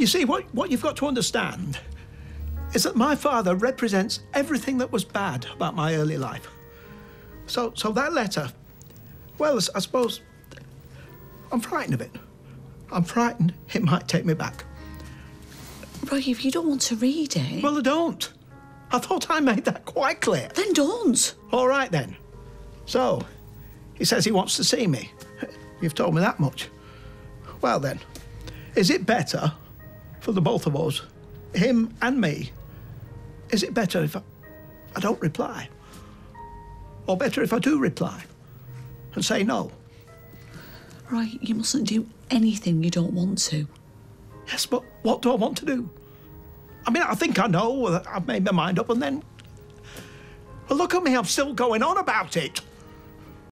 You see, what, what you've got to understand is that my father represents everything that was bad about my early life. So, so that letter, well, I suppose I'm frightened of it. I'm frightened it might take me back. Roy, if you don't want to read it, Well, I don't. I thought I made that quite clear. then don't. All right then. So, he says he wants to see me. You've told me that much. Well then, is it better for the both of us, him and me? Is it better if I, I don't reply? Or better if I do reply and say no? Right, you mustn't do anything you don't want to. Yes, but what do I want to do? I mean, I think I know I've made my mind up and then. Well, look at me, I'm still going on about it.